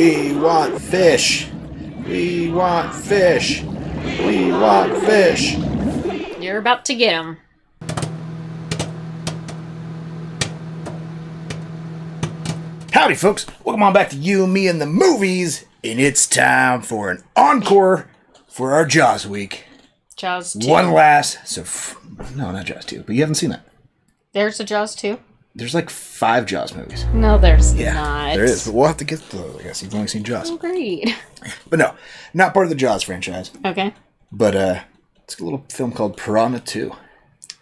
We want fish. We want fish. We want fish. You're about to get him. Howdy, folks. Welcome on back to You, Me, and the Movies. And it's time for an encore for our Jaws week. Jaws 2. One last. So, f- no, not Jaws 2, but you haven't seen that. There's a Jaws 2? There's like five Jaws movies. No, there's Yeah, not. there is. But we'll have to get to those, I guess. You've only seen Jaws. Oh, great. But no, not part of the Jaws franchise. Okay. But uh, it's a little film called Piranha 2.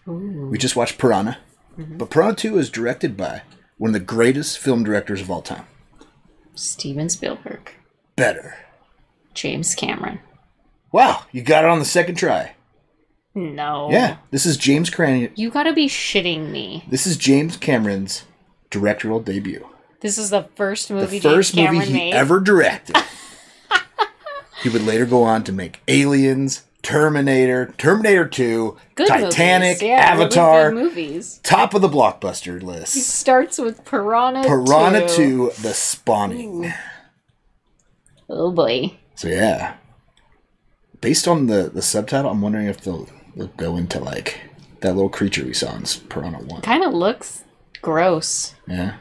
We just watched Piranha. But Piranha 2 is directed by one of the greatest film directors of all time. Steven Spielberg. Better. James Cameron. Wow, you got it on the second try. No. Yeah, this is James Cameron. You gotta be shitting me. This is James Cameron's directorial debut. This is the first movie. The first James movie Cameron he made. ever directed. he would later go on to make Aliens, Terminator, Terminator 2, Good Titanic, movies. Yeah, really Avatar, good movies. top of the blockbuster list. Starts with Piranha. Piranha 2. 2, The Spawning. Oh boy. So yeah. Based on the, the subtitle, I'm wondering if they'll, they'll go into like that little creature we saw in Piranha 1. Kind of looks gross. Yeah.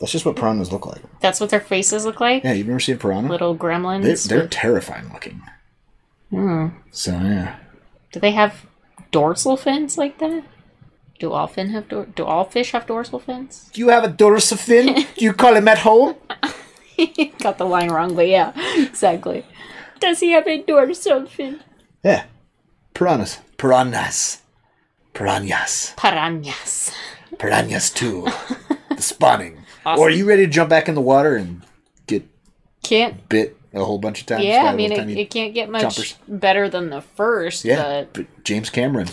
That's just what piranhas look like. That's what their faces look like. Yeah, you've never seen a piranha? Little gremlins. They're, they're with- terrifying looking. Hmm. So yeah. Do they have dorsal fins like that? Do all fin have dor- do all fish have dorsal fins? Do you have a dorsal fin? Do you call him at home? Got the line wrong, but yeah, exactly. Does he have a dorsal fin? Yeah. Piranhas. Piranhas. Piranhas. Piranhas. Piranhas 2. the spawning. Awesome. Or are you ready to jump back in the water and get Can't. bit a whole bunch of times? Yeah, I mean, it, it can't get much jumpers. better than the first, Yeah, but but James Cameron.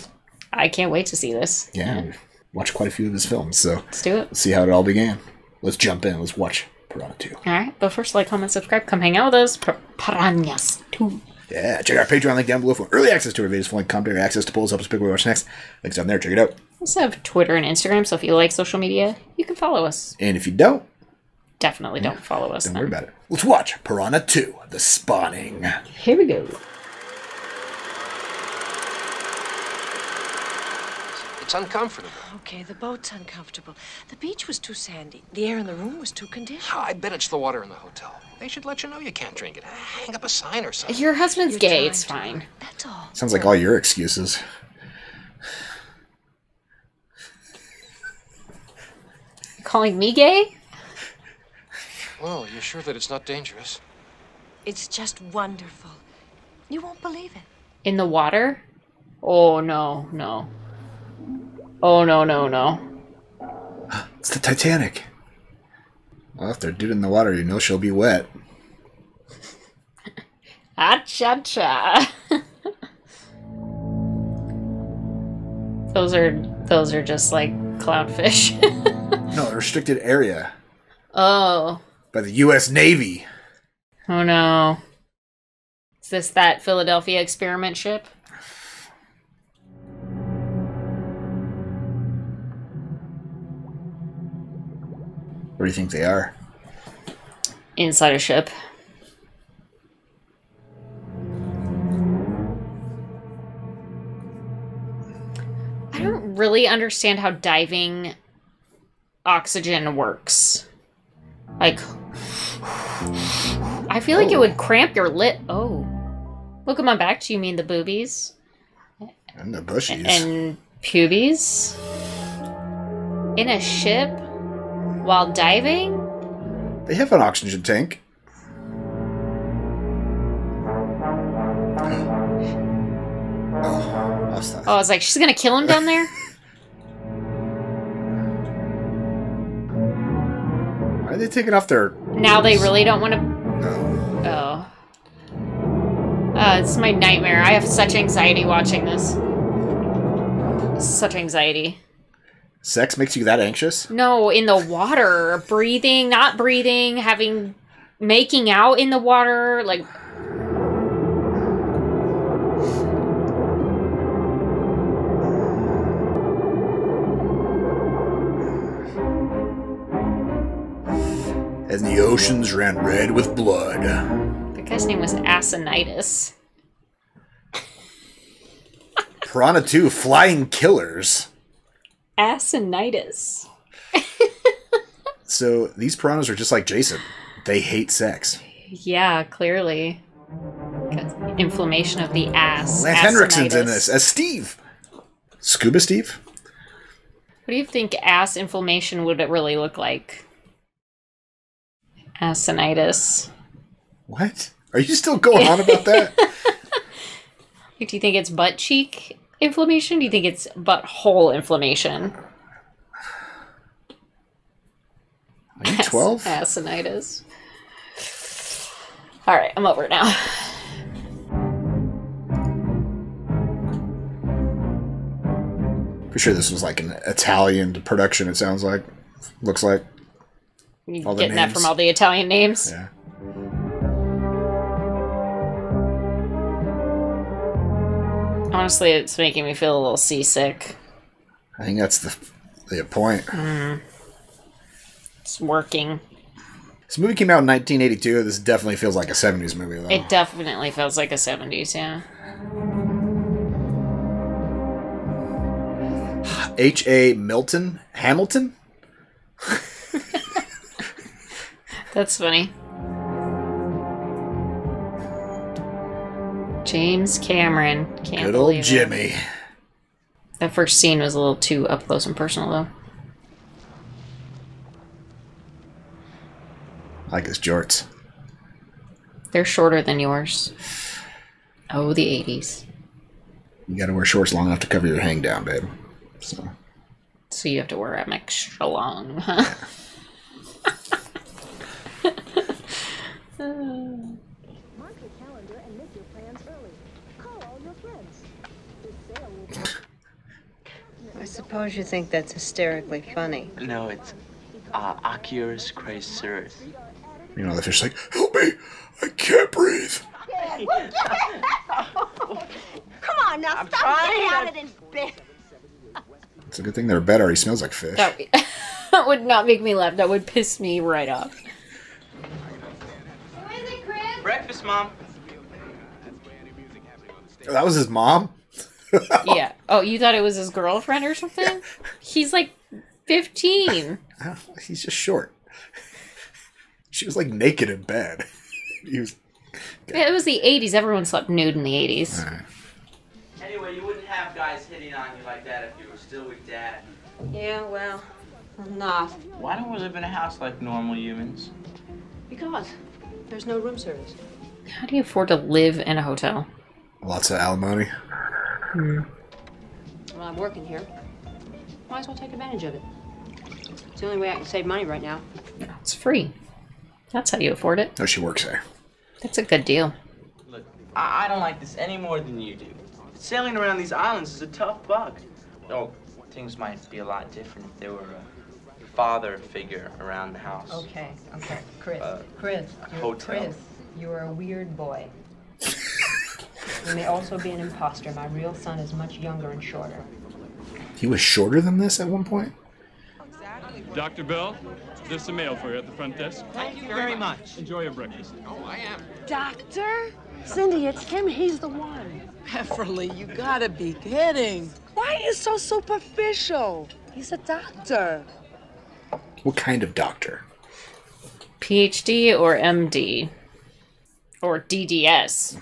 I can't wait to see this. Yeah, we've watched quite a few of his films, so Let's do it. let's see how it all began. Let's jump in. Let's watch Piranha 2. All right, but first, like, comment, subscribe, come hang out with us. Pir- Piranhas 2. Yeah, check out our Patreon link down below for early access to our videos, full length commentary, access to polls, help us pick what we watch next. Links down there, check it out. We also have Twitter and Instagram, so if you like social media, you can follow us. And if you don't, Definitely don't follow us. don't then. worry about it. Let's watch Piranha 2, The Spawning. Here we go. It's uncomfortable. Okay, the boat's uncomfortable. The beach was too sandy. The air in the room was too conditioned. I bet it's the water in the hotel. They should let you know you can't drink it. Hang up a sign or something. Your husband's You're gay, it's fine. learn. That's all. Sounds like all your excuses. Calling me gay? Well, you're sure that it's not dangerous? It's just wonderful. You won't believe it. In the water? Oh, no, no. Oh, no, no, no. It's the Titanic. Well, if they're dude in the water, you know she'll be wet. Ah, cha cha. those are those are just like clownfish. No, a restricted area oh. by the U.S. Navy. Oh no. Is this that Philadelphia experiment ship? Where do you think they are? Inside a ship. I don't really understand how diving oxygen works. Like, I feel like it would oh. cramp your lit. Oh. Look at my back. Do you mean the boobies? And the bushies. and pubes in a ship while diving? They have an oxygen tank. Oh, lost that. Oh, I was like, she's gonna kill him down there? Why are they taking off their? now they really don't want to. No. Oh. Uh, it's my nightmare. I have such anxiety watching this. Such anxiety. Sex makes you that anxious? No, in the water, breathing, not breathing, having, making out in the water, like. and the oceans ran red with blood. The guy's name was Assonitis. Piranha 2 Flying Killers. Assonitis. So these piranhas are just like Jason. They hate sex. Yeah, clearly. Inflammation of the ass. Lance Henriksen's in this as Steve. Scuba Steve? What do you think ass inflammation would it really look like? Assonitis. What? Are you still going on about that? Do you think it's butt cheek inflammation? Do you think it's butthole inflammation? Are you 12? Assonitis. All right, I'm over it now. Pretty sure this was like an Italian production, it sounds like. Looks like. All the getting that from all the Italian names? Yeah. Honestly, it's making me feel a little seasick. I think that's the the point. It's working. This movie came out in 1982. This definitely feels like a 70s movie, though. It definitely feels like a 70s, yeah. H. A. Milton Hamilton. That's funny. James Cameron. Can't Good old believe it. Jimmy. That first scene was a little too up close and personal, though. I like his jorts. They're shorter than yours. Oh, the 80s. You got to wear shorts long enough to cover your hang down, babe. So So you have to wear them extra long, huh? Mark I suppose you think that's hysterically funny. No, it's uh, Oculus Crisis. you know the fish like, help me, I can't breathe. Come on now, I'm stop trying getting to- out of this bed. It's a good thing their bed already smells like fish. that, that would not make me laugh. That would piss me right off. Breakfast, Mom. That was his mom. Yeah. Oh, you thought it was his girlfriend or something? He's like 15. Oh, He's just short. She was like naked in bed. He was. Yeah, it was the 80s. Everyone slept nude in the 80s. Anyway, you wouldn't have guys hitting on you like that if you were still with Dad. Yeah, well, I'm not. Why don't we live in a house like normal humans? Because there's no room service. How do you afford to live in a hotel? Lots of alimony. Well, I'm working here. Might as well take advantage of it. It's the only way I can save money right now. It's free. That's how you afford it. Oh, she works there. That's a good deal. Look, I, I don't like this any more than you do. Sailing around these islands is a tough bug. Oh, things might be a lot different if there were a father figure around the house. Okay, okay, Chris, Uh, Chris, you're, hotel. Chris, you're a weird boy. you may also be an imposter. My real son is much younger and shorter. He was shorter than this at one point. Dr. Bell, there's some mail for you at the front desk. Thank you very much. Enjoy your breakfast. Oh, I am. Doctor? Cindy, it's him. He's the one. Beverly, you gotta be kidding. Why are you so superficial? He's a doctor. What kind of doctor? PhD or MD? Or DDS?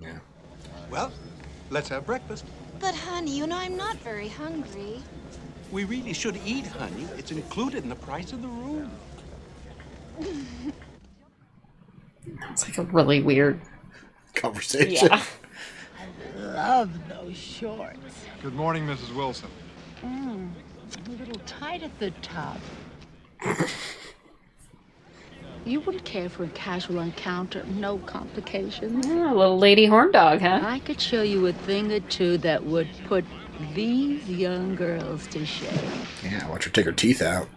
Yeah. Well, let's have breakfast. But honey, you know I'm not very hungry. We really should eat, honey. It's included in the price of the room. It's like a really weird. Conversation. Yeah. I Love those shorts. Good morning, Mrs. Wilson. Mm, a little tight at the top. you wouldn't care for a casual encounter, no complications. Ah, little lady horn dog, huh? I could show you a thing or two that would put these young girls to shame. Yeah, watch her take her teeth out.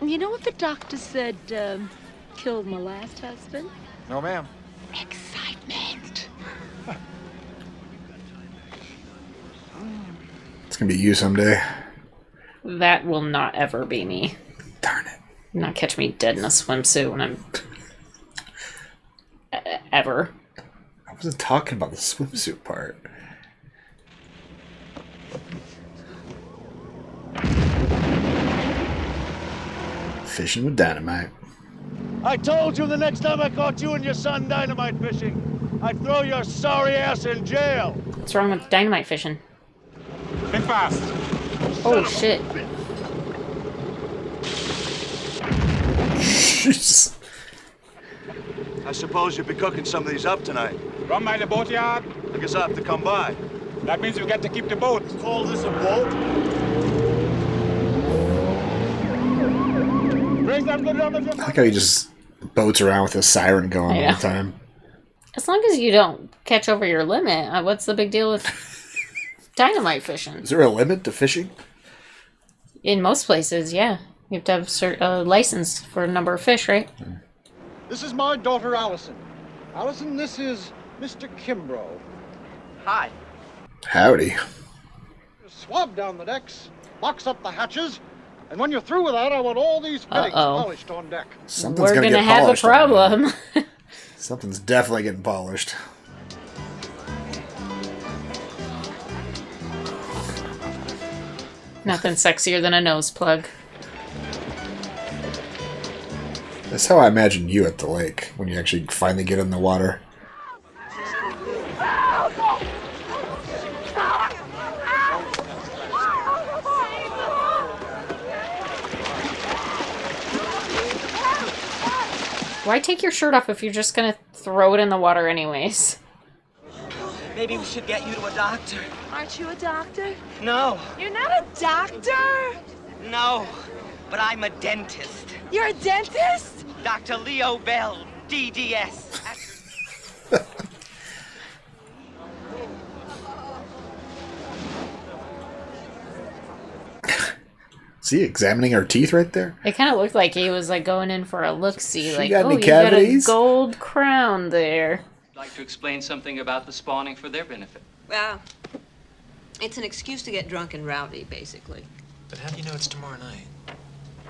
You know what the doctor said um, killed my last husband? No, ma'am. Excitement. It's gonna be you someday. That will not ever be me. Darn it. Not catch me dead in a swimsuit when I'm e- ever. I wasn't talking about the swimsuit part. Fishing with dynamite. I told you the next time I caught you and your son dynamite fishing, I'd throw your sorry ass in jail. What's wrong with dynamite fishing? Think fast. Oh shit. Jeez. I suppose you'll be cooking some of these up tonight. Run by the boatyard. I guess I'll have to come by. That means we got to keep the boat. Call this a boat? Raise that good I like how he just boats around with a siren going I all the time. As long as you don't catch over your limit, uh, what's the big deal with dynamite fishing? Is there a limit to fishing? In most places, yeah. You have to have a cert- uh, license for a number of fish, right? This is my daughter, Allison. Allison, this is Mr. Kimbrough. Hi. Howdy. Swab down the decks, box up the hatches, and when you're through with that, I want all these fittings Uh-oh. polished on deck. Something's We're gonna, gonna get have a polished on problem. Something's definitely getting polished. Nothing sexier than a nose plug. That's how I imagine you at the lake when you actually finally get in the water. Why take your shirt off if you're just gonna throw it in the water anyways? Maybe we should get you to a doctor. Aren't you a doctor? No, You're not a doctor! no, but I'm a dentist. You're a dentist? Dr. Leo Bell, DDS. See, examining her teeth right there. It kind of looked like he was like going in for a look see, like, got oh, any you got a gold crown there. like to explain something about the spawning for their benefit. Well, it's an excuse to get drunk and rowdy, basically. But how do you know it's tomorrow night?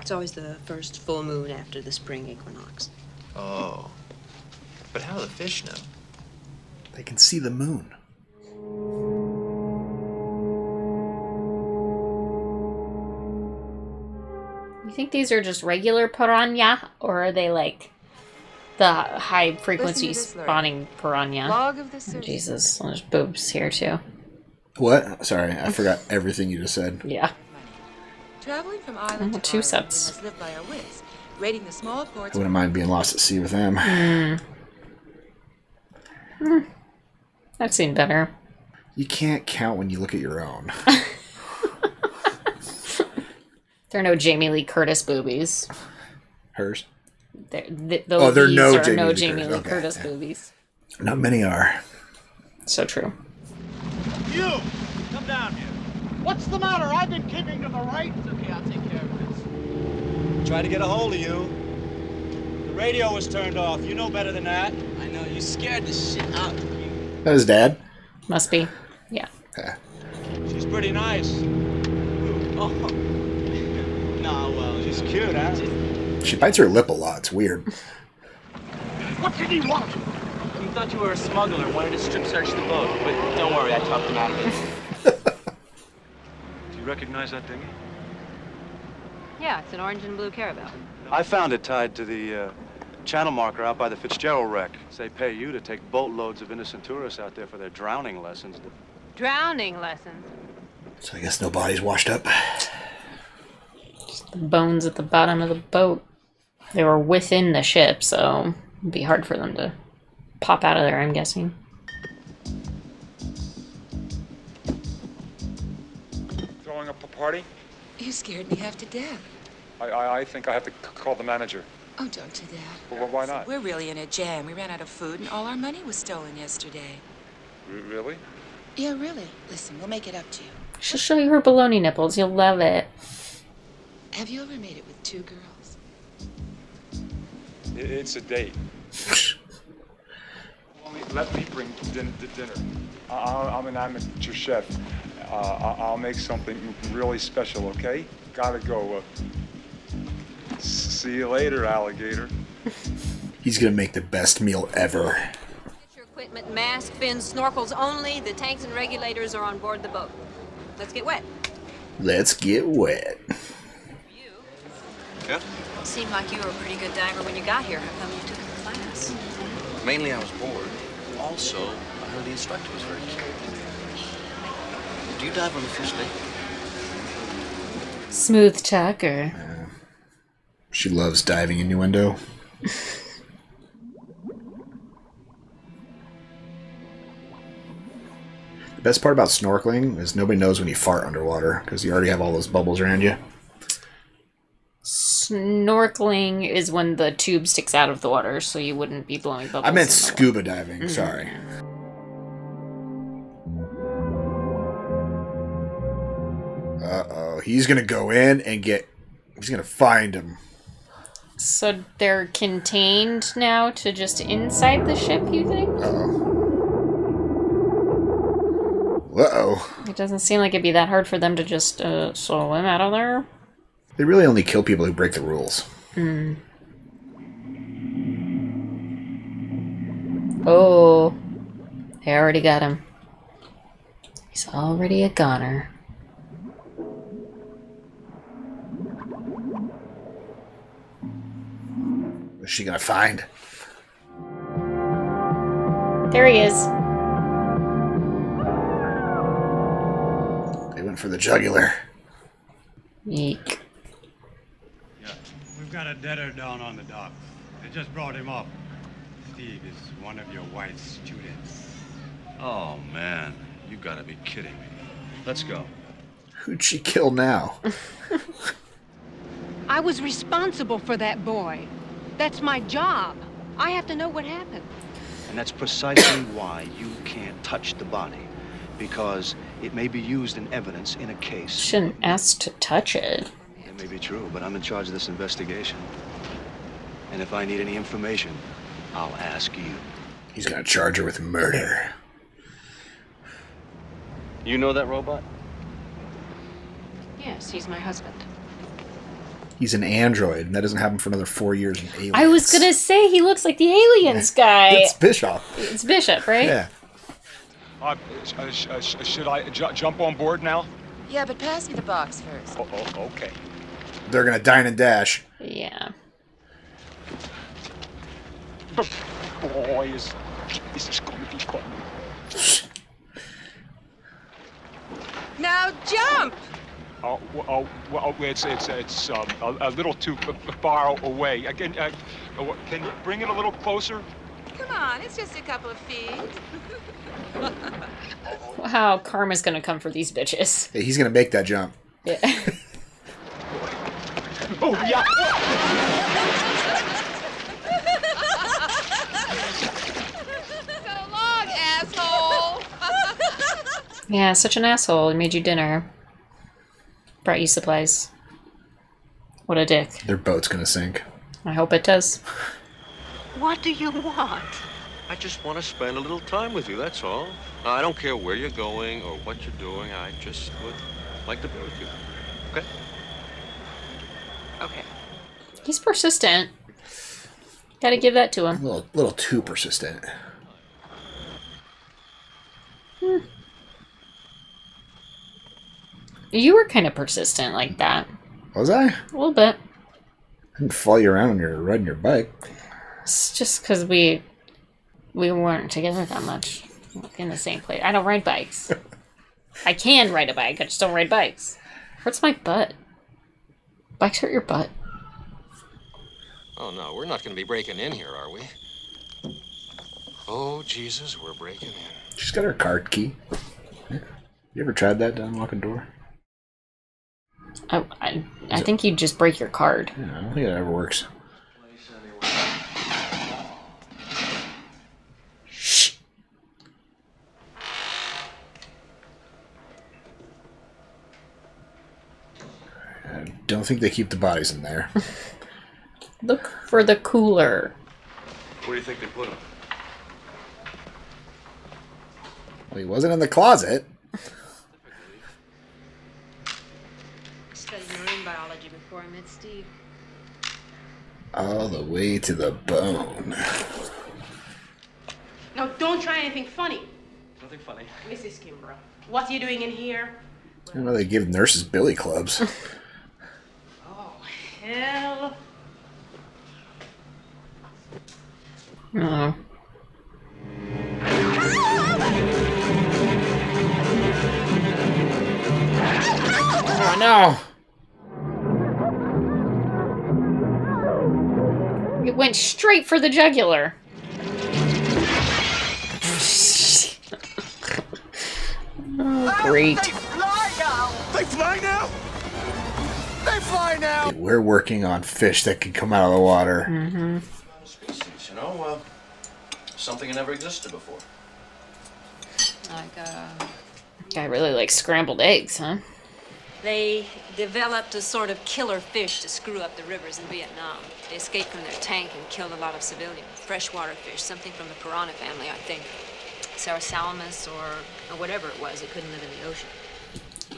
It's always the first full moon after the spring equinox. Oh. But how do the fish know? They can see the moon. You think these are just regular piranha, or are they like the high frequency spawning piranha? Log of the search. Jesus, there's boobs here too. What? Sorry, I forgot everything you just said. Yeah. Traveling from island Oh, to two island, sets. live by our wits, raiding the small I ports. wouldn't mind being lost at sea with them. Hmm. Hmm. I've seen better. You can't count when you look at your own. There are no Jamie Lee Curtis boobies. Hers. There, th- Oh, there are no are Jamie no Lee Jamie Curtis. Lee Okay, Curtis yeah. boobies. Not many are. So true. You! Come down here. What's the matter? I've been keeping to the right. It's okay, I'll take care of this. Tried to get a hold of you. The radio was turned off. You know better than that. I know, you scared the shit out of me. That was dad. Must be. Yeah. Yeah. She's pretty nice. Oh. nah, well. She's cute, huh? She bites her lip a lot. It's weird. What did he want? He thought you were a smuggler and wanted to strip search the boat. But don't worry, I talked him out of it. Do you recognize that dinghy? Yeah, it's an orange and blue caravel. I found it tied to the uh, channel marker out by the Fitzgerald wreck. They pay you to take boatloads of innocent tourists out there for their drowning lessons. Drowning lessons. So I guess no body's washed up. The bones at the bottom of the boat. They were within the ship, so it'd be hard for them to pop out of there, I'm guessing. Party? You scared me half to death. I, I, I think I have to c- call the manager. Oh, don't do that. Well, why not? We're really in a jam. We ran out of food, and all our money was stolen yesterday. R- really? Yeah, really. Listen, we'll make it up to you. She'll show you her baloney nipples. You'll love it. Have you ever made it with two girls? I- It's a date. Let me bring din- the dinner. I- I- I'm an amateur chef. Uh, I- I'll make something really special, okay? Gotta go. Uh, See you later, alligator. He's gonna make the best meal ever. Your equipment, mask, fins, snorkels only. The tanks and regulators are on board the boat. Let's get wet. Let's get wet. You? Yeah? Seemed like you were a pretty good diver when you got here. How come you took the class? Mainly I was bored. Also, I heard the instructor was very cute. Do you dive on the fish day? Smooth talker. She loves diving innuendo. the best part about snorkeling is nobody knows when you fart underwater because you already have all those bubbles around you. Snorkeling is when the tube sticks out of the water, so you wouldn't be blowing bubbles. I meant in the scuba diving. Mhm. Sorry. Uh oh, he's gonna go in and get. He's gonna find him. So they're contained now to just inside the ship, you think? Uh oh. It doesn't seem like it'd be that hard for them to just uh, swim out of there. They really only kill people who break the rules. Hmm. Oh. They already got him. He's already a goner. She gonna find? There he is. They went for the jugular. Eek. Yeah, We've got a debtor down on the dock. They just brought him up. Steve is one of your wife's students. Oh, man. You gotta be kidding me. Let's go. Who'd she kill now? I was responsible for that boy. That's my job. I have to know what happened. And that's precisely why you can't touch the body. Because it may be used in evidence in a case. Shouldn't ask to touch it. It may be true, but I'm in charge of this investigation. And if I need any information, I'll ask you. He's gonna charge her with murder. You know that robot? Yes, he's my husband. He's an android, and that doesn't happen for another four years in Aliens. I was gonna say he looks like the aliens guy. It's Bishop. It's Bishop, right? Yeah. Uh, uh, sh- uh, sh- should I jump on board now? Yeah, but pass me the box first. Oh, oh, okay. They're gonna dine and dash. Yeah. Boys, this is gonna be fun. Now jump! Oh, w- oh, well, it's it's it's um, a, a little too f- f- far away. Again, uh, uh, can you bring it a little closer? Come on, it's just a couple of feet. wow, karma's gonna come for these bitches. Hey, he's gonna make that jump. Yeah. Oh yeah. so long, asshole! yeah, such an asshole. He made you dinner. Brought you supplies. What a dick. Their boat's gonna sink. I hope it does. What do you want? I just want to spend a little time with you, that's all. I don't care where you're going or what you're doing. I just would like to be with you. Okay? Okay. He's persistent. Gotta give that to him. A him. little, little too persistent. Hmm. You were kind of persistent like that. Was I? A little bit. I didn't follow you around when you were riding your bike. It's just because we we weren't together that much in the same place. I don't ride bikes. I can ride a bike. I just don't ride bikes. Hurts my butt. Bikes hurt your butt. Oh, no, we're not going to be breaking in here, are we? Oh, Jesus, we're breaking in. She's got her card key. You ever tried that to unlock a door? I I, I think you just break your card. Yeah, I don't think it ever works. I don't think they keep the bodies in there. Look for the cooler. Where do you think they put him? Well, he wasn't in the closet. Studied marine biology before I met Steve. All the way to the bone. Now, don't try anything funny. Nothing funny. Mrs. Kimbrough, what are you doing in here? I know they give nurses billy clubs. Oh, hell. Oh. oh no! Went straight for the jugular. oh, great. They fly now! They fly now! We're working on fish that can come out of the water. Mm-hmm. Species, you know, uh, something that never existed before. Like, uh, Guy really likes scrambled eggs, huh? They developed a sort of killer fish to screw up the rivers in Vietnam. They escaped from their tank and killed a lot of civilians. Freshwater fish, something from the piranha family, I think. Serrasalmus or, or whatever it was, it couldn't live in the ocean.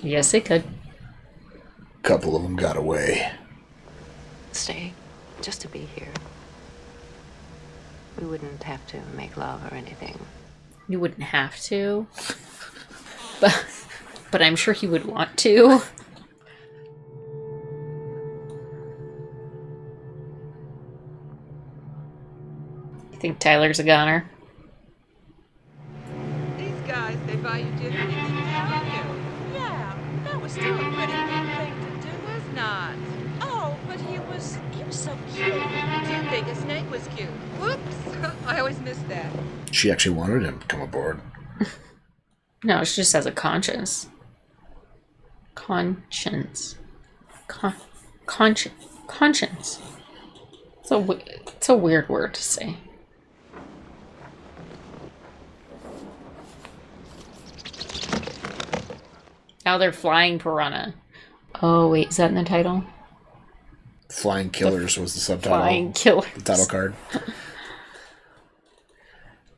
Yes, it could. A couple of them got away. Stay, just to be here. We wouldn't have to make love or anything. You wouldn't have to. But, but I'm sure he would want to. You think Tyler's a goner? These guys, they buy you dinner and they keep you. Yeah, that was still a pretty good thing to do, was not? Oh, but he was, he was so cute. Didn't think a snake was cute. Whoops, I always miss that. She actually wanted him to come aboard. No, she just has a conscience. Conscience. Con- conscience. Conscience. It's a, it's a weird word to say. Now they're flying piranha. Oh, wait, is that in the title? Flying Killers was the subtitle. Flying Killers. The title card.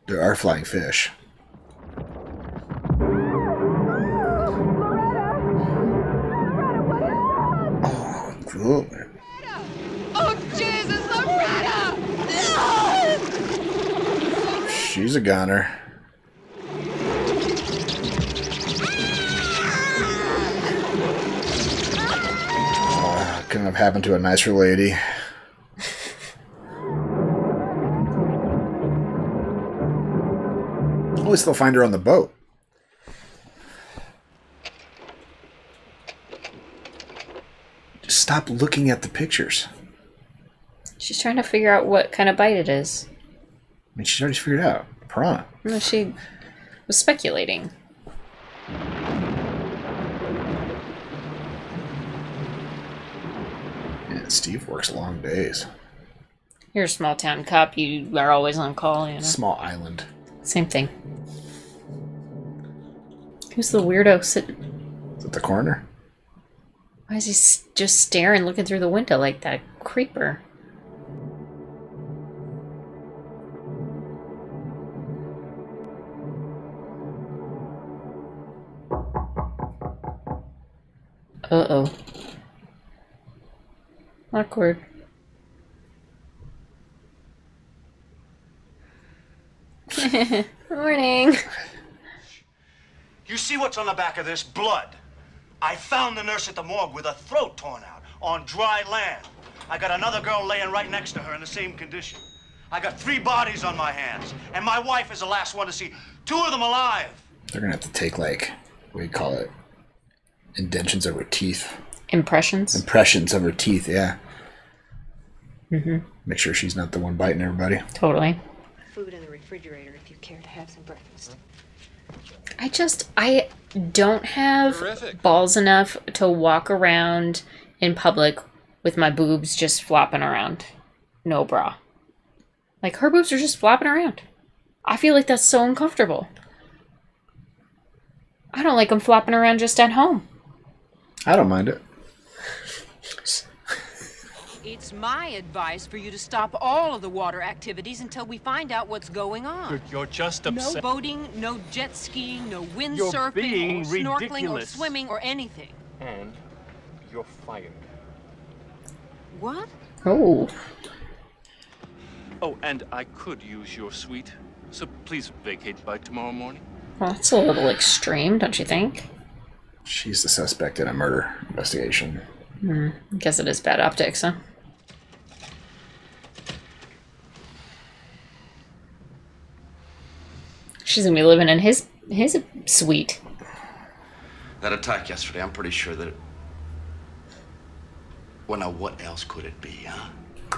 there are flying fish. Oh. Oh, Jesus, Loretta! She's a goner. Ah, couldn't have happened to a nicer lady. At least they'll find her on the boat. Stop looking at the pictures. She's trying to figure out what kind of bite it is. I mean, she's already figured out. Piranha. No, she was speculating. Yeah, Steve works long days. You're a small town cop. You are always on call, you know. Small island. Same thing. Who's the weirdo sitting? Is it the coroner? Why is he just staring, looking through the window like that creeper? Uh oh. Awkward. Morning. You see what's on the back of this? Blood. I found the nurse at the morgue with her throat torn out on dry land. I got another girl laying right next to her in the same condition. I got three bodies on my hands, and my wife is the last one to see two of them alive. They're gonna have to take like what do you call it? Indentions of her teeth. Impressions? Impressions of her teeth, yeah. Mm-hmm. Make sure she's not the one biting everybody. Totally. Food in the refrigerator if you care to have some breakfast. I just I don't have balls enough to walk around in public with my boobs just flopping around. No bra. Like her boobs are just flopping around. I feel like that's so uncomfortable. I don't like them flopping around just at home. I don't mind it. It's my advice for you to stop all of the water activities until we find out what's going on. You're, you're just No boating, no jet skiing, no windsurfing, or snorkeling, or swimming, or anything. And you're fired. What? Oh. Oh, and I could use your suite, so please vacate by tomorrow morning. Well, that's a little extreme, don't you think? She's the suspect in a murder investigation. Hmm. I guess it is bad optics, huh? She's gonna be living in his his suite. That attack yesterday, I'm pretty sure that. It... Well, now what else could it be, huh?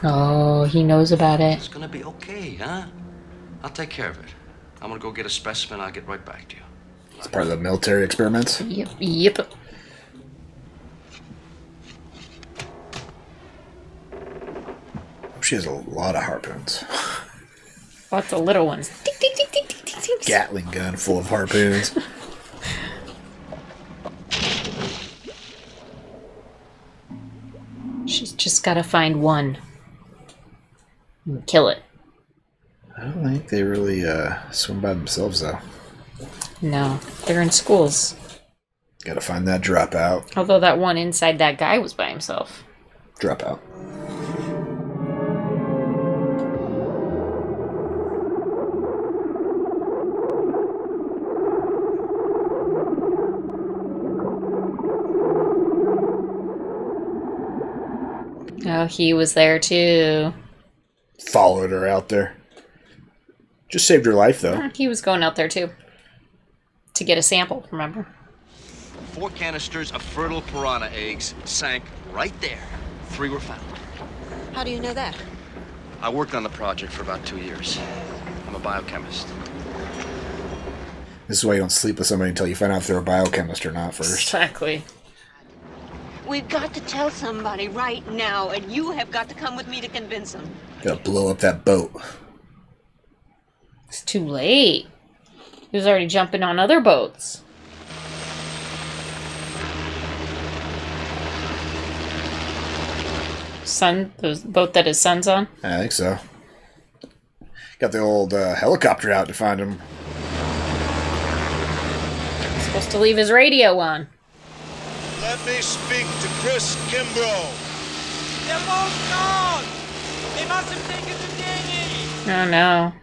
Oh, he knows about it. It's gonna be okay, huh? I'll take care of it. I'm gonna go get a specimen. I'll get right back to you. It's part of the military experiments. Yep. Yep. She has a lot of harpoons. Lots of little ones. Tick, tick, tick. Gatling gun full of harpoons. She's just gotta find one. And kill it. I don't think they really uh, swim by themselves, though. No, they're in schools. Gotta find that dropout. Although that one inside that guy was by himself. Dropout. Oh, he was there too. Followed her out there. Just saved her life, though. He was going out there too. To get a sample, remember? Four canisters of fertile piranha eggs sank right there. Three were found. How do you know that? I worked on the project for about two years. I'm a biochemist. This is why you don't sleep with somebody until you find out if they're a biochemist or not first. Exactly. We've got to tell somebody right now, and you have got to come with me to convince them. Gotta blow up that boat. It's too late. He was already jumping on other boats. Son, the boat that his son's on. I think so. Got the old uh, helicopter out to find him. Supposed to leave his radio on. Let me speak to Chris Kimbrough. They're both gone! They must have taken the dinghy! Oh no.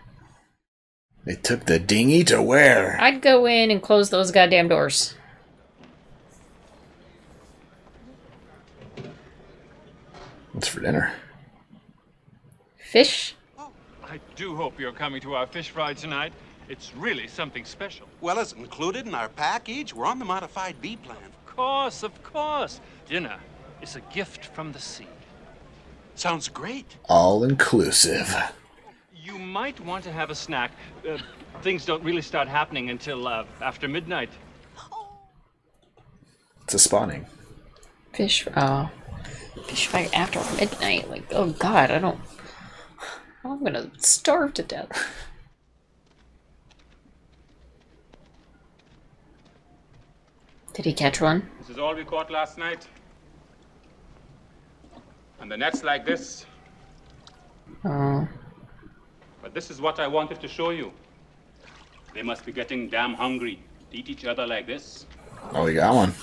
They took the dinghy to where? I'd go in and close those goddamn doors. What's for dinner? Fish? I do hope you're coming to our fish fry tonight. It's really something special. Well, it's included in our package. We're on the modified B plan. Of course, of course. Dinner is a gift from the sea. Sounds great. All inclusive. You might want to have a snack. Uh, things don't really start happening until uh, after midnight. It's a spawning. Fish. Oh. Fish fight after midnight. Like, oh god, I don't. I'm gonna starve to death. Did he catch one? This is all we caught last night. And the net's like this. Oh. But this is what I wanted to show you. They must be getting damn hungry to eat each other like this. Oh, we got one.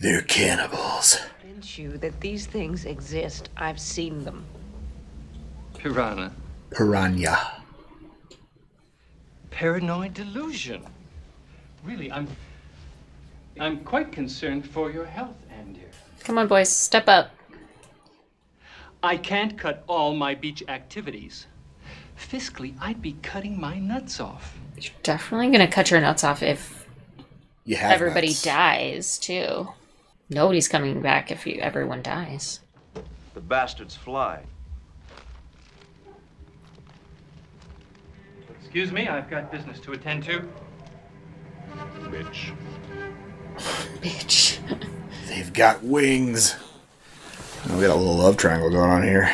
They're cannibals. Convince you that these things exist. I've seen them. Piranha. Piranha. Paranoid delusion. Really, I'm. I'm quite concerned for your health, Andy. Come on, boys, step up. I can't cut all my beach activities. Fiscally, I'd be cutting my nuts off. You're definitely gonna cut your nuts off if You have everybody nuts. dies too. Nobody's coming back if you, everyone dies. The bastards fly. Excuse me, I've got business to attend to. Bitch. Bitch. They've got wings. We got a little love triangle going on here.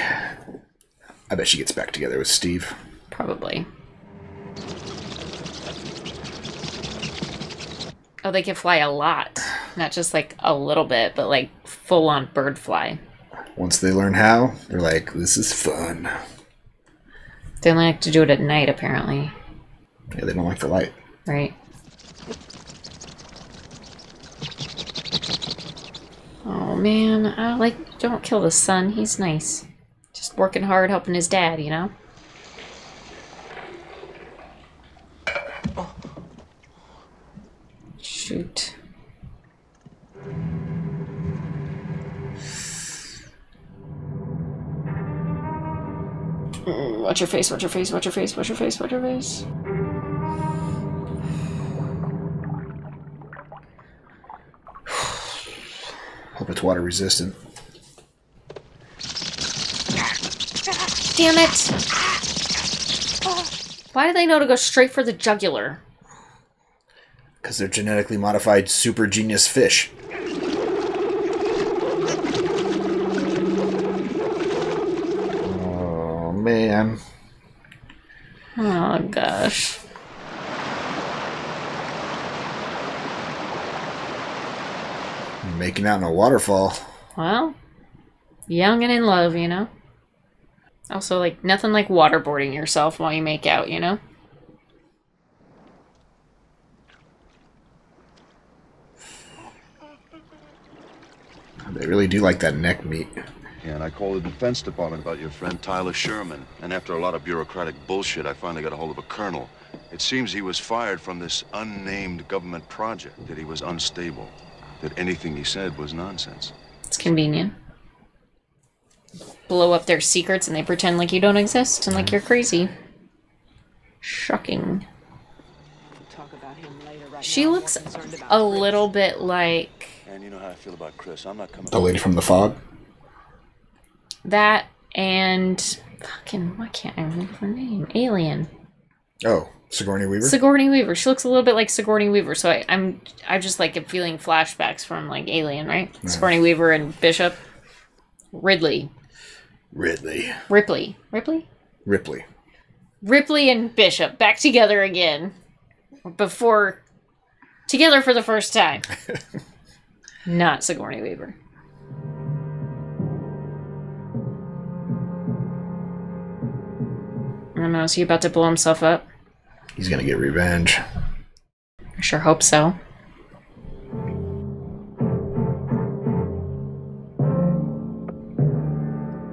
I bet she gets back together with Steve. Probably. Oh, they can fly a lot. Not just like a little bit, but like full on bird fly. Once they learn how, they're like, this is fun. They only like to do it at night, apparently. Yeah, they don't like the light. Right? Oh man, I like. Don't kill the son. He's nice. Just working hard, helping his dad, you know? Shoot. Watch your face, watch your face, watch your face, watch your face, watch your face. Hope it's water resistant. Damn it! Why do they know to go straight for the jugular? Because they're genetically modified super genius fish. Oh man. Oh gosh. Making out in a waterfall. Well, young and in love, you know? Also, like, nothing like waterboarding yourself while you make out, you know? They really do like that neck meat. Yeah, and I called the Defense Department about your friend Tyler Sherman. And after a lot of bureaucratic bullshit, I finally got a hold of a colonel. It seems he was fired from this unnamed government project, that he was unstable, that anything he said was nonsense. It's convenient. Blow up their secrets and they pretend like you don't exist and like mm-hmm. you're crazy. Shocking. Right She looks a little bit like And you know how I feel about Chris. I'm not coming The lady from the fog. that and fucking why can't I remember her name? Alien. Oh, Sigourney Weaver. Sigourney Weaver. She looks a little bit like Sigourney Weaver, so I, I'm I just like am feeling flashbacks from like Alien, right? Yeah. Sigourney Weaver and Bishop. Ridley. Ridley. Ripley. Ripley? Ripley. Ripley and Bishop back together again. Before together for the first time. Not Sigourney Weaver. I don't know, is he about to blow himself up? He's gonna get revenge. I sure hope so.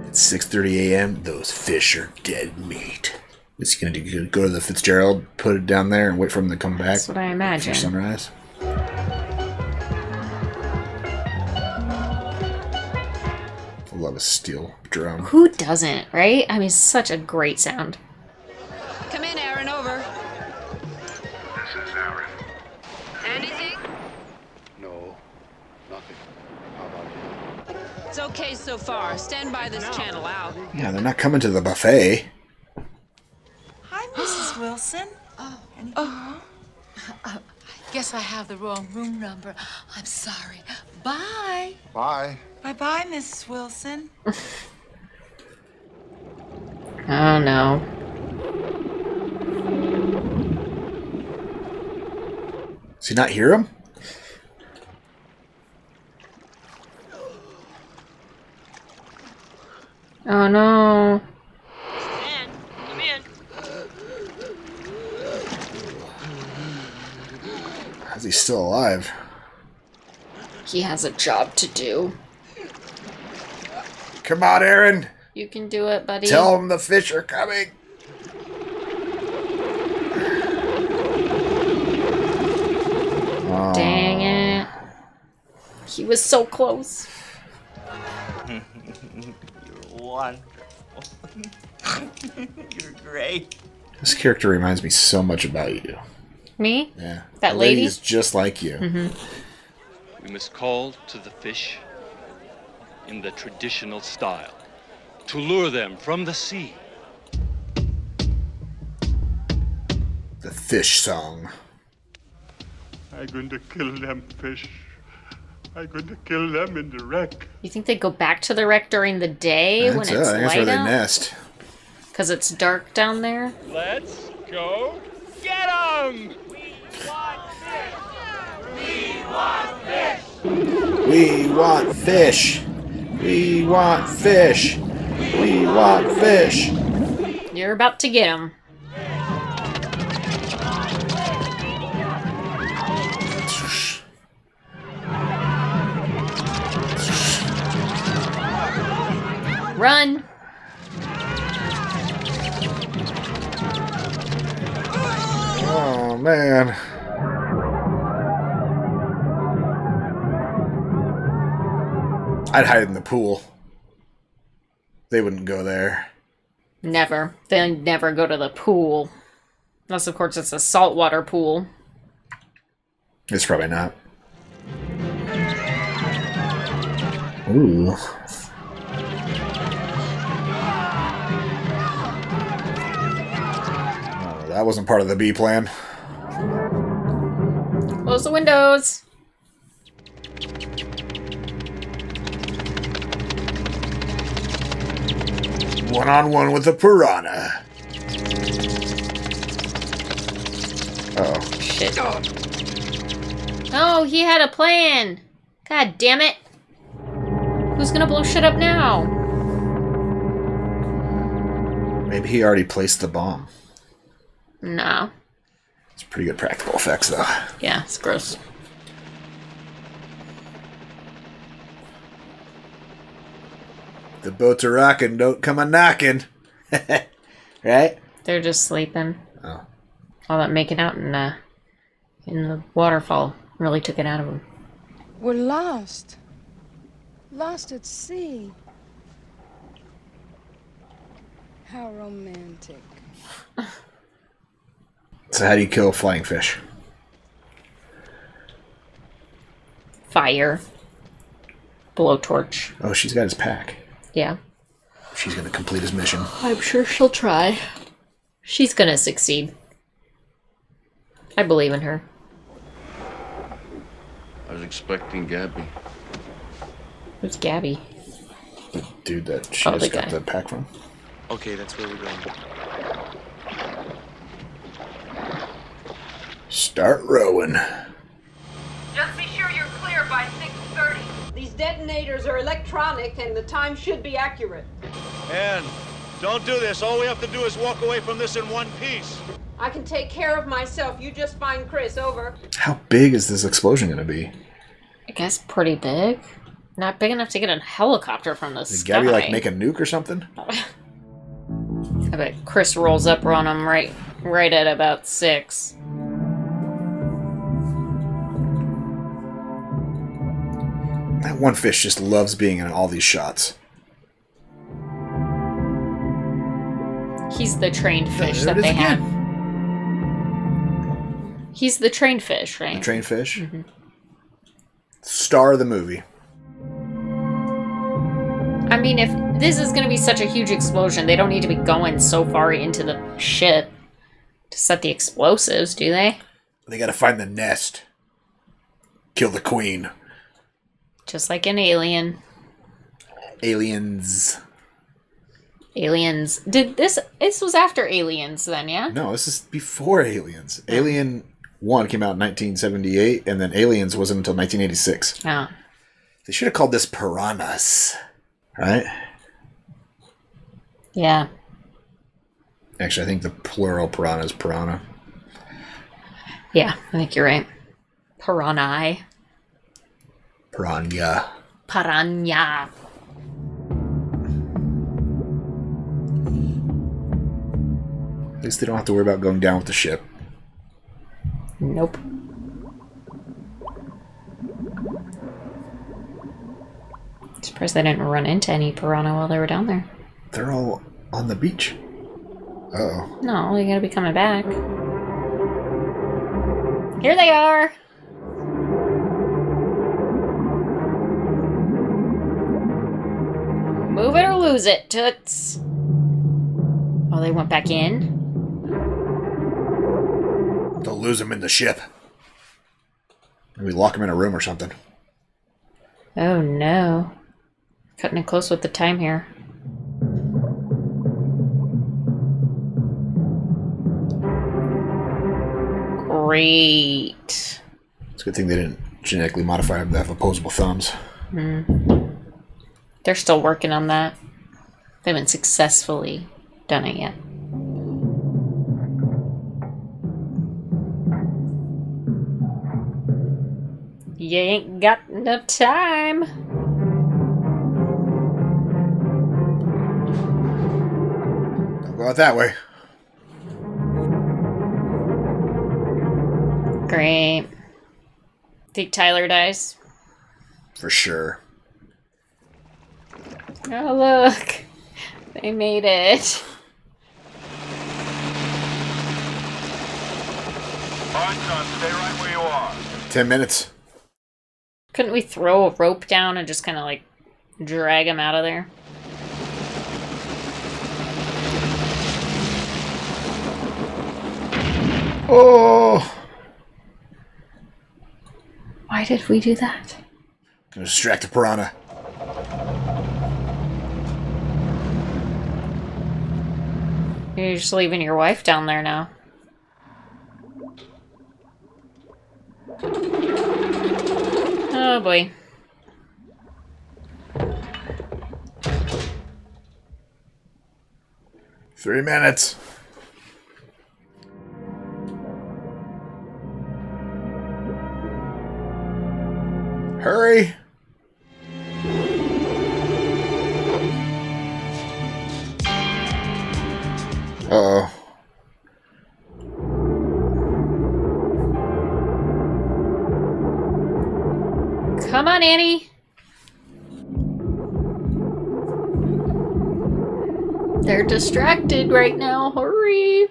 It's 6:30 a.m. Those fish are dead meat. Is he gonna do, go to the Fitzgerald, put it down there, and wait for him to come back? That's what I imagine. Sunrise. I love a steel drum. Who doesn't, right? I mean, such a great sound. Aaron. Anything? No, nothing. How about you? It's okay so far. Stand by this channel out. Yeah, they're not coming to the buffet. Hi, Mrs. Wilson. Oh, oh. Uh, I guess I have the wrong room number. I'm sorry. Bye. Bye. Bye bye, Mrs. Wilson. Oh no. Does he not hear him? Oh no. Come in. How's he still alive? He has a job to do. Come on, Aaron. You can do it, buddy. Tell him the fish are coming. Oh. Dang it. He was so close. You're wonderful. You're great. This character reminds me so much about you. Me? Yeah. That The lady? is just like you. hmm We must call to the fish in the traditional style to lure them from the sea. The fish song. I'm going to kill them fish. I'm going to kill them in the wreck. You think they go back to the wreck during the day when it's uh, that's where light they out? nest. Because it's dark down there? Let's go get them! We want fish. We want fish. We want fish. You're about to get him. Run! Oh, man. I'd hide in the pool. They wouldn't go there. Never. They never go to the pool. Unless, of course, it's a saltwater pool. It's probably not. Ooh. That wasn't part of the B plan. Close the windows. One on one with a piranha. Oh. Shit. Oh, he had a plan. God damn it. Who's gonna blow shit up now? Maybe he already placed the bomb. No. It's pretty good practical effects, though. Yeah, it's gross. The boats are rocking, don't come a knocking. right? They're just sleeping. Oh. All that making out in uh, in the waterfall really took it out of them. We're lost. Lost at sea. How romantic. So how do you kill a flying fish? Fire. Blowtorch. Oh, she's got his pack. Yeah. She's gonna complete his mission. I'm sure she'll try. She's gonna succeed. I believe in her. I was expecting Gabby. Who's Gabby? The dude that she Oh, just the got guy. the pack from. Okay, that's where we're going. Start rowing. Just be sure you're clear by 6.30. These detonators are electronic and the time should be accurate. And don't do this. All we have to do is walk away from this in one piece. I can take care of myself. You just find Chris. Over. How big is this explosion gonna be? I guess pretty big. Not big enough to get a helicopter from the Did sky. Gabby like make a nuke or something? I bet Chris rolls up on him right, right at about six. That one fish just loves being in all these shots. He's the trained fish there that they again. have. He's the trained fish, right? The trained fish. Mm-hmm. Star of the movie. I mean, if this is going to be such a huge explosion, they don't need to be going so far into the ship to set the explosives, do they? They gotta find the nest. Kill the queen. Just like an alien. Aliens. Aliens. Did this? This was after Aliens, then, yeah. No, this is before Aliens. Alien 1 came out in 1978, and then Aliens wasn't until 1986. Oh. They should have called this Piranhas. Right? Yeah. Actually, I think the plural piranha is piranha. Yeah, I think you're right. Piranha. Piranha. Piranha. At least they don't have to worry about going down with the ship. Nope. Surprised they didn't run into any piranha while they were down there. They're all on the beach. Uh oh. No, they gotta be coming back. Here they are! Lose it, Toots. Oh, they went back in? They'll lose them in the ship. Maybe lock them in a room or something. Oh no. Cutting it close with the time here. Great. It's a good thing they didn't genetically modify them to have opposable thumbs. Hmm. They're still working on that. They haven't successfully done it yet. You ain't got no time. Don't go out that way. Great. Think Tyler dies? For sure. Oh, look. They made it. All right, son, stay right where you are. Ten minutes. Couldn't we throw a rope down and just kind of like drag him out of there? Oh! Why did we do that? Gonna distract the piranha. You're just leaving your wife down there now. Oh boy. Three minutes. Hurry. Oh. Come on, Annie. They're distracted right now. Hurry.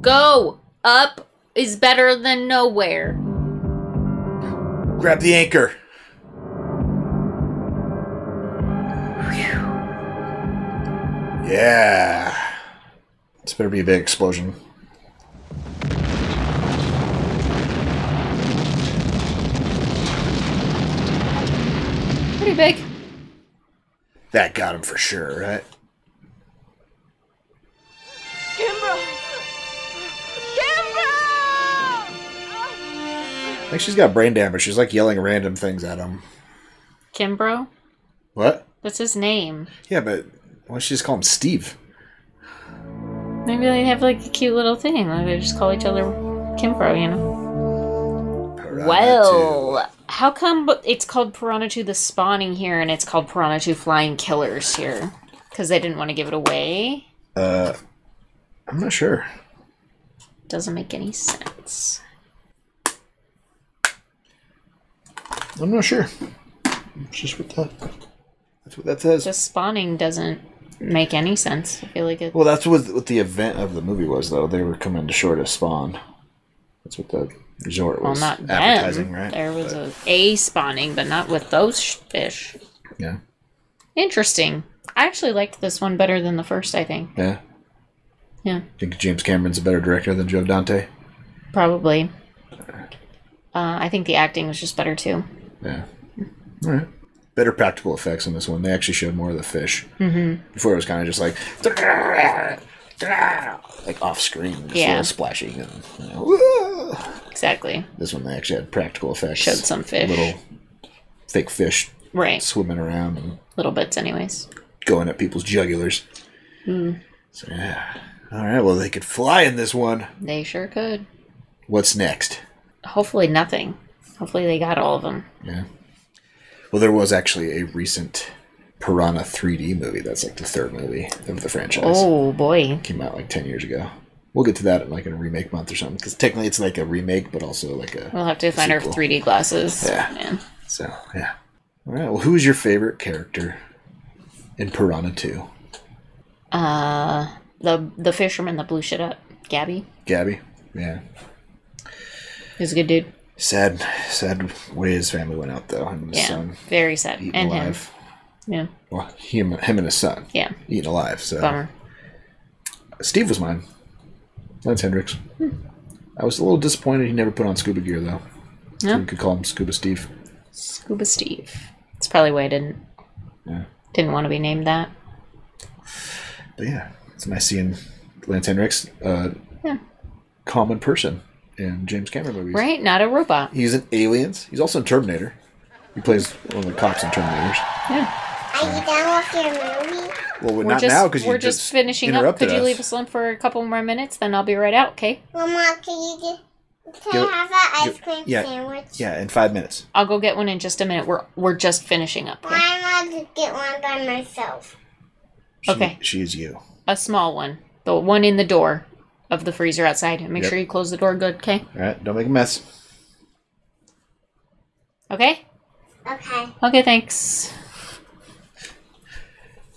Go. Up is better than nowhere. Grab the anchor. Yeah. This better be a big explosion. Pretty big. That got him for sure, right? Kimbrough! I think she's got brain damage. She's like yelling random things at him. Kimbrough? What? That's his name. Yeah, but why don't she just call him Steve? Maybe they have like a cute little thing. Like they just call each other Kimbrough, you know? Well, how come it's called Piranha 2 the spawning here and it's called Piranha 2 flying killers here? Because they didn't want to give it away? Uh, I'm not sure. Doesn't make any sense. I'm not sure. It's just what that. That's what that says. Just spawning doesn't make any sense. I feel like it. Well, that's what what the event of the movie was, though. They were coming to shore to spawn. That's what the resort well, was not advertising, them. right? There was a, a spawning, but not with those fish. Yeah. Interesting. I actually liked this one better than the first. I think. Yeah. Yeah, Think James Cameron's a better director than Joe Dante? probably. Uh, I think the acting was just better too. Yeah. All right. Better practical effects in this one. They actually showed more of the fish. Mhm. Before it was kind of just like like off screen, just Yeah. a little splashing and you know, Exactly. This one they actually had practical effects. Showed some fish. Little fake fish Right. swimming around and Little bits, anyways. going at people's jugulars. Hmm. So yeah. All right. Well, they could fly in this one. They sure could. What's next? Hopefully, nothing. Hopefully, they got all of them. Yeah. Well, there was actually a recent Piranha 3D movie. That's like the third movie of the franchise. Oh boy. Came out like 10 years ago. We'll get to that in like a remake month or something. Because technically it's like a remake, but also like a. We'll have to find our 3D glasses. Yeah. Man. So, yeah. All right. Well, who's your favorite character in Piranha 2? Uh, the the fisherman that blew shit up, Gabby. Gabby? Yeah. He's a good dude. Sad, sad way his family went out, though. Him and his Yeah, son. very sad. Eaten And him. Yeah. Well, him, him and his son. Yeah. Eaten alive. So. Bummer. Steve was mine. Lance Henriksen. Hmm. I was a little disappointed he never put on scuba gear, though. So Yeah. we could call him Scuba Steve. Scuba Steve. That's probably why I didn't Yeah. didn't want to be named that. But yeah, it's nice seeing Lance Henriksen, uh, Yeah. common person in James Cameron movies. Right? Not a robot. He's in Aliens. He's also in Terminator. He plays one of the cops in Terminators. Yeah. Are you done with your movie? Well, We're not just, now because you we're just, just finishing up. interrupted Could you us. leave us alone for a couple more minutes? Then I'll be right out. Okay. Mama, can you get? Can Go- I have that ice cream yeah, sandwich? Yeah, in five minutes. I'll go get one in just a minute. We're we're just finishing up. Why am I to get one by myself? She, Okay. She is you. A small one. The one in the door of the freezer outside. Make Yep. sure you close the door good, okay? All right. Don't make a mess. Okay? Okay. Okay, thanks.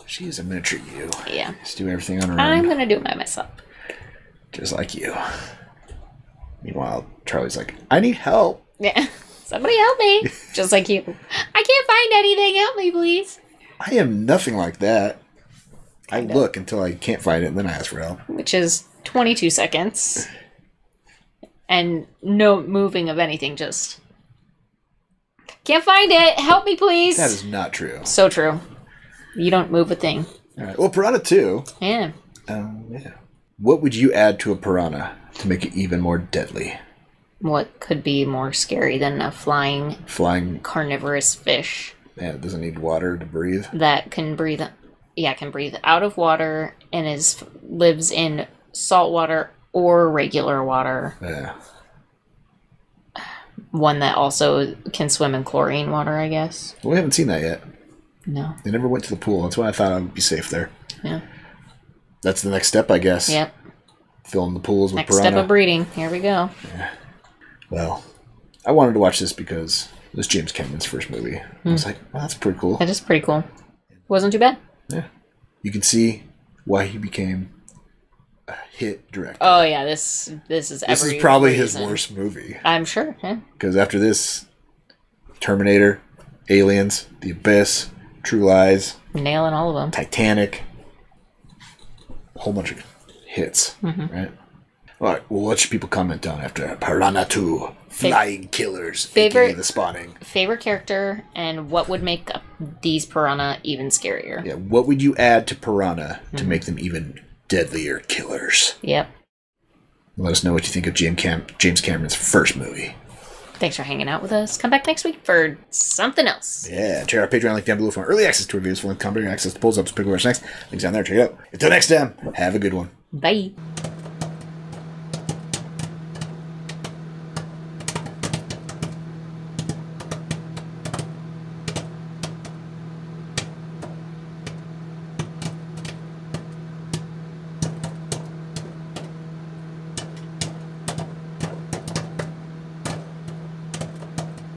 She is a miniature you. Yeah. Just do everything on her own. I'm gonna do it by myself. just like you. Meanwhile, Charlie's like, I need help. Yeah. Somebody help me. Just like you. I can't find anything. Help me, please. I am nothing like that. I look until I can't find it, and then I ask for help. Which is 22 seconds. And no moving of anything, just. Can't find it. Help me, please. That is not true. So true. You don't move a thing. All right. Well, Piranha 2. Yeah. Um, yeah. What would you add to a piranha to make it even more deadly? What could be more scary than a flying Flying. carnivorous fish Yeah, it doesn't need water to breathe. that can breathe yeah, can breathe out of water and is lives in salt water or regular water. Yeah. One that also can swim in chlorine water, I guess. Well, we haven't seen that yet. No. They never went to the pool. That's why I thought I would be safe there. Yeah. That's the next step, I guess. Yep. Fill in the pools with Next piranha. step of breeding. Here we go. Yeah. Well, I wanted to watch this because it was James Cameron's first movie. I was Hmm. like, well, that's pretty cool. That is pretty cool. Wasn't too bad. Yeah. You can see why he became hit director. Oh yeah, this this is this is probably his worst movie. I'm sure. Yeah. Because after this, Terminator, Aliens, The Abyss, True Lies, Nailing all of them. Titanic, a whole bunch of hits, Mhm. right? All right, well, what should people comment on after Piranha 2? Flying Killers, Favorite- The Spawning. Favorite character and what would make these piranha even scarier? Yeah, what would you add to Piranha to Mhm. make them even deadlier killers? Yep. Let us know what you think of James, Cam- James Cameron's first movie. Thanks for hanging out with us. Come back next week for something else. Yeah, check out our Patreon link down below for early access to reviews, full commentary, access to polls, up to pick our next. Links down there, check it out. Until next time, have a good one. Bye.